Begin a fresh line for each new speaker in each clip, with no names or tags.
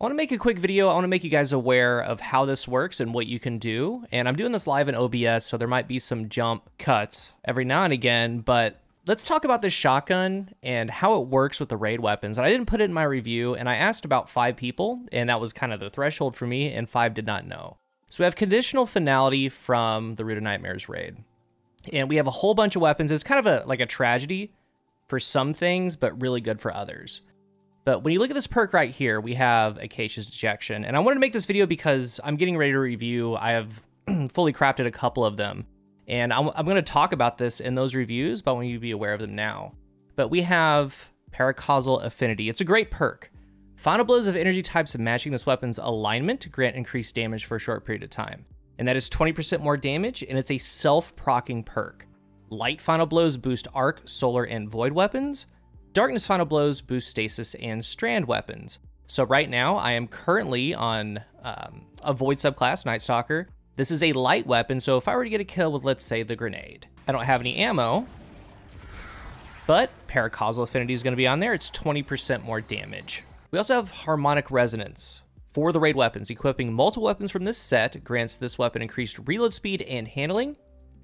I want to make a quick video. I want to make you guys aware of how this works and what you can do. And I'm doing this live in OBS, so there might be some jump cuts every now and again, but let's talk about this shotgun and how it works with the raid weapons. And I didn't put it in my review, and I asked about five people, and that was kind of the threshold for me, and five did not know. So we have conditional finality from the Root of Nightmares raid. And we have a whole bunch of weapons. It's kind of a like a tragedy for some things, but really good for others. But when you look at this perk right here, we have Acasia's Dejection. And I wanted to make this video because I'm getting ready to review. I have fully crafted a couple of them. And I'm, I'm going to talk about this in those reviews, but I want you to be aware of them now. But we have Paracausal Affinity. It's a great perk. Final blows of energy types matching this weapon's alignment grant increased damage for a short period of time. And that is 20% more damage, and it's a self-procking perk. Light final blows boost arc, solar, and void weapons. Darkness Final Blows boost stasis and strand weapons. So right now, I am currently on um, a Void subclass, Night Stalker. This is a light weapon, so if I were to get a kill with, let's say, the grenade, I don't have any ammo, but Paracausal Affinity is going to be on there. It's 20% more damage. We also have Harmonic Resonance. For the raid weapons, equipping multiple weapons from this set grants this weapon increased reload speed and handling,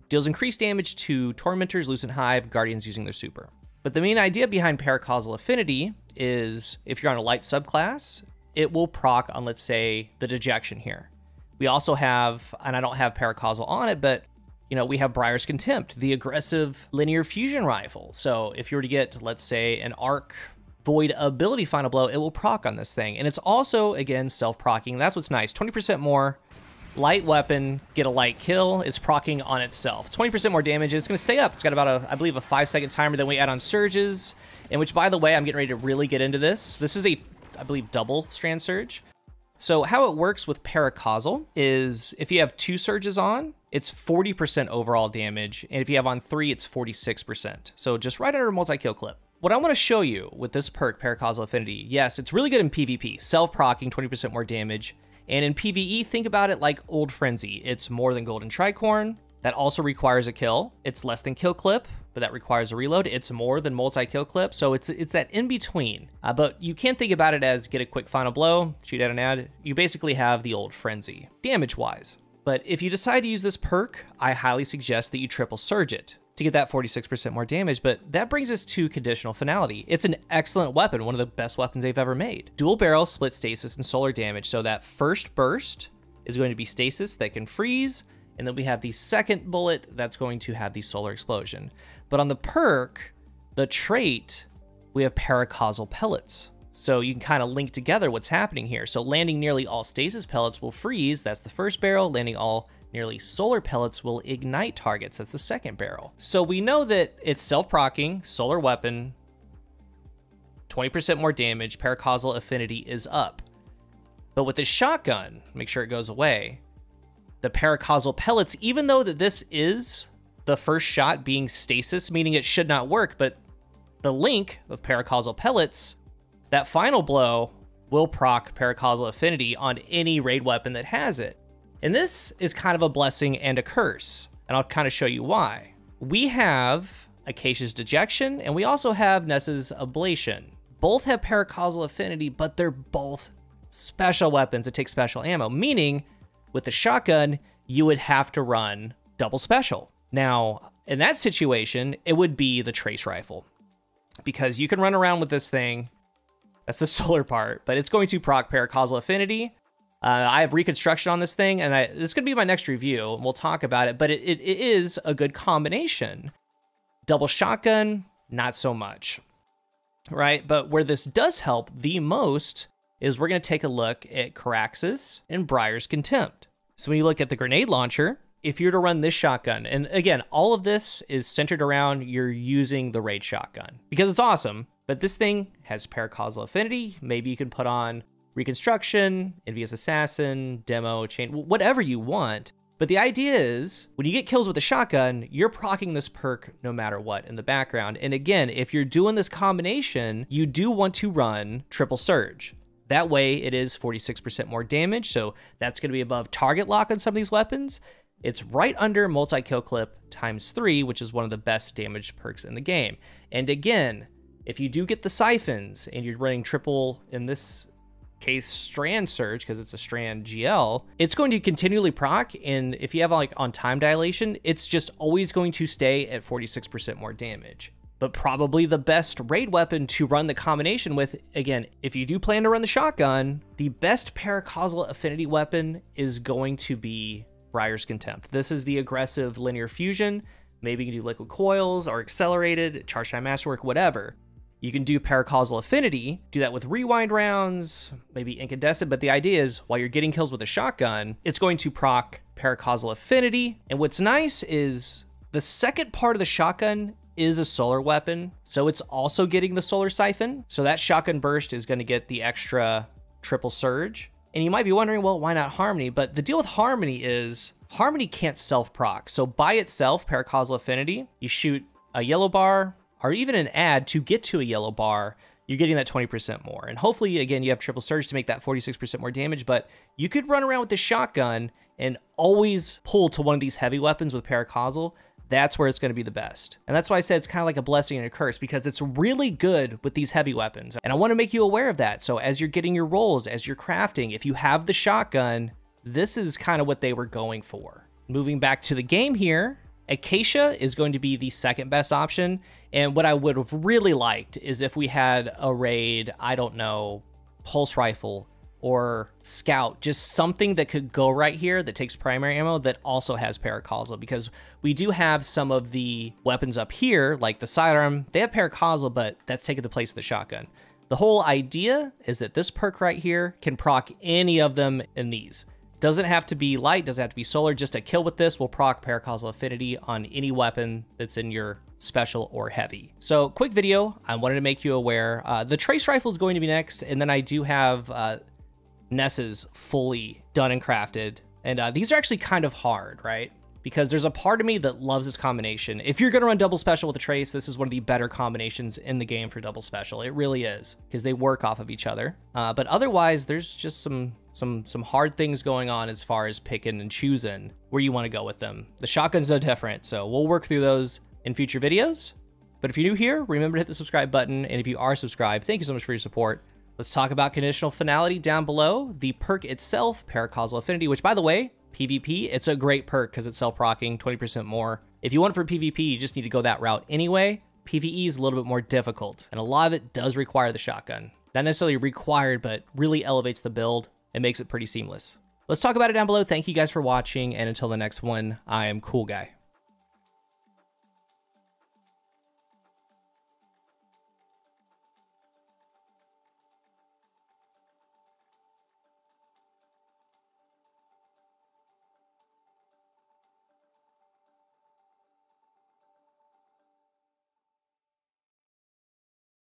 deals increased damage to Tormentors, Lucent Hive, Guardians using their super. But the main idea behind paracausal affinity is if you're on a light subclass, it will proc on, let's say, the dejection here. We also have, and I don't have paracausal on it, but you know, we have Briar's Contempt, the aggressive linear fusion rifle. So if you were to get, let's say, an arc void ability final blow, it will proc on this thing. And it's also, again, self-procking. That's what's nice. 20% more light weapon, get a light kill. It's procking on itself. 20% more damage, it's going to stay up. It's got about, a, I believe, a five second timer. Then we add on surges, in which, by the way, I'm getting ready to really get into this. This is a, I believe, double strand surge. So how it works with paracausal is if you have two surges on, it's 40% overall damage. And if you have on three, it's 46%. So just right under a multi-kill clip. What I want to show you with this perk, Paracausal Affinity, yes, it's really good in PvP. Self-procking, 20% more damage. And in PvE, think about it like Old Frenzy. It's more than Golden Tricorn. That also requires a kill. It's less than kill clip, but that requires a reload. It's more than multi-kill clip, so it's it's that in between. Uh, but you can't think about it as get a quick final blow, shoot at an ad. You basically have the old frenzy, damage-wise. But if you decide to use this perk, I highly suggest that you triple surge it to get that 46% more damage, but that brings us to Conditional Finality. It's an excellent weapon, one of the best weapons they've ever made. Dual barrel, split stasis, and solar damage, so that first burst is going to be stasis that can freeze, and then we have the second bullet that's going to have the solar explosion. But on the perk, the trait, we have paracausal pellets. So you can kind of link together what's happening here. So landing nearly all stasis pellets will freeze, that's the first barrel, landing all nearly solar pellets will ignite targets. That's the second barrel. So we know that it's self-procking, solar weapon, 20% more damage, paracausal affinity is up. But with the shotgun, make sure it goes away, the paracausal pellets, even though that this is the first shot being stasis, meaning it should not work, but the link of paracausal pellets, that final blow will proc paracausal affinity on any raid weapon that has it. And this is kind of a blessing and a curse, and I'll kind of show you why. We have Acasia's Dejection, and we also have Nessa's Oblation. Both have paracausal affinity, but they're both special weapons that take special ammo, meaning with the shotgun, you would have to run double special. Now, in that situation, it would be the trace rifle because you can run around with this thing. That's the solar part, but it's going to proc paracausal affinity uh, I have reconstruction on this thing, and I, it's going to be my next review, and we'll talk about it. But it, it, it is a good combination. Double shotgun, not so much, right? But where this does help the most is we're going to take a look at Koraxis and Briar's Contempt. So when you look at the grenade launcher, if you're to run this shotgun, and again, all of this is centered around you're using the raid shotgun because it's awesome, but this thing has paracausal affinity. Maybe you can put on Reconstruction, Envious Assassin, Demo, Chain, whatever you want. But the idea is, when you get kills with a shotgun, you're procking this perk no matter what in the background. And again, if you're doing this combination, you do want to run Triple Surge. That way, it is 46% more damage, so that's going to be above target lock on some of these weapons. It's right under multi-kill clip times 3, which is one of the best damage perks in the game. And again, if you do get the siphons and you're running triple in this case Strand Surge, because it's a Strand GL, it's going to continually proc. And if you have like on time dilation, it's just always going to stay at 46% more damage. But probably the best raid weapon to run the combination with, again, if you do plan to run the shotgun, the best paracausal affinity weapon is going to be Briar's Contempt. This is the aggressive linear fusion. Maybe you can do liquid coils or accelerated, charge time masterwork, whatever. You can do paracausal affinity, do that with rewind rounds, maybe incandescent, but the idea is while you're getting kills with a shotgun, it's going to proc paracausal affinity. And what's nice is the second part of the shotgun is a solar weapon, so it's also getting the solar siphon. So that shotgun burst is going to get the extra triple surge. And you might be wondering, well, why not Harmony? But the deal with Harmony is Harmony can't self proc. So by itself, Paracausal Affinity, you shoot a yellow bar, or even an ad to get to a yellow bar, you're getting that 20% more. And hopefully, again, you have triple surge to make that 46% more damage, but you could run around with the shotgun and always pull to one of these heavy weapons with paracausal. That's where it's going to be the best. And that's why I said it's kind of like a blessing and a curse because it's really good with these heavy weapons. And I want to make you aware of that. So as you're getting your rolls, as you're crafting, if you have the shotgun, this is kind of what they were going for. Moving back to the game here, Acasia is going to be the second best option. And what I would have really liked is if we had a raid, I don't know, pulse rifle or scout, just something that could go right here that takes primary ammo that also has paracausal because we do have some of the weapons up here, like the sidearm, they have paracausal, but that's taking the place of the shotgun. The whole idea is that this perk right here can proc any of them in these. Doesn't have to be light, doesn't have to be solar. Just a kill with this will proc Paracausal Affinity on any weapon that's in your special or heavy. So quick video, I wanted to make you aware. Uh, the Trace Rifle is going to be next, and then I do have uh, Nessa's fully done and crafted. And uh, these are actually kind of hard, right? Because there's a part of me that loves this combination. If you're going to run double special with a trace, this is one of the better combinations in the game for double special. It really is, because they work off of each other. Uh, but otherwise, there's just some some some hard things going on as far as picking and choosing where you want to go with them. The shotgun's no different, so we'll work through those in future videos. But if you're new here, remember to hit the subscribe button, and if you are subscribed, thank you so much for your support. Let's talk about conditional finality down below. The perk itself, Paracausal Affinity, which by the way, PvP, it's a great perk because it's self-procking 20% more. If you want it for PvP, you just need to go that route anyway. PvE is a little bit more difficult, and a lot of it does require the shotgun. Not necessarily required, but really elevates the build and makes it pretty seamless. Let's talk about it down below. Thank you guys for watching, and until the next one, I am Cool Guy.